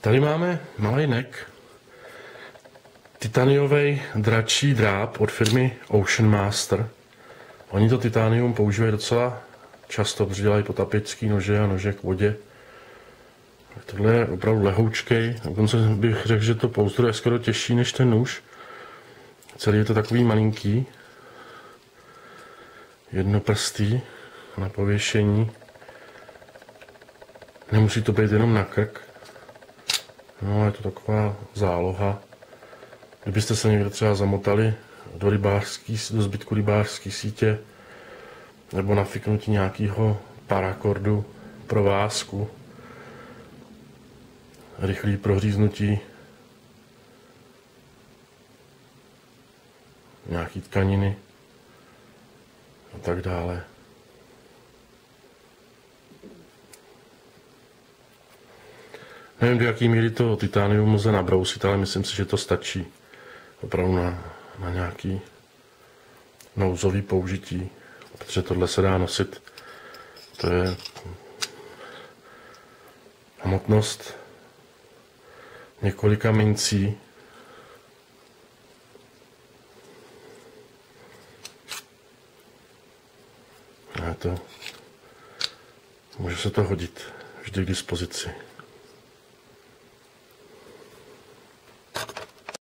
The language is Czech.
Tady máme malý nek, titaniový dračí dráp od firmy Ocean Master. Oni to titanium používají docela často, protože dělají potapický nože a nože k vodě. Tohle je opravdu lehoučkej, dokonce bych řekl, že to pouzdro je skoro těžší než ten nůž. Celý je to takový malinký, jednoprstý na pověšení. Nemusí to být jenom na krk. No, je to taková záloha. Kdybyste se někde třeba zamotali do, rybářský, do zbytku rybářské sítě nebo na fiknutí nějakého parakordu pro vásku, rychlý prohříznutí nějaký tkaniny a tak dále. Nevím, do jaký míry to titánium lze nabrousit, ale myslím si, že to stačí opravdu na, na nějaký nouzový použití, protože tohle se dá nosit. To je hmotnost několika mincí. A to, může se to hodit vždy k dispozici.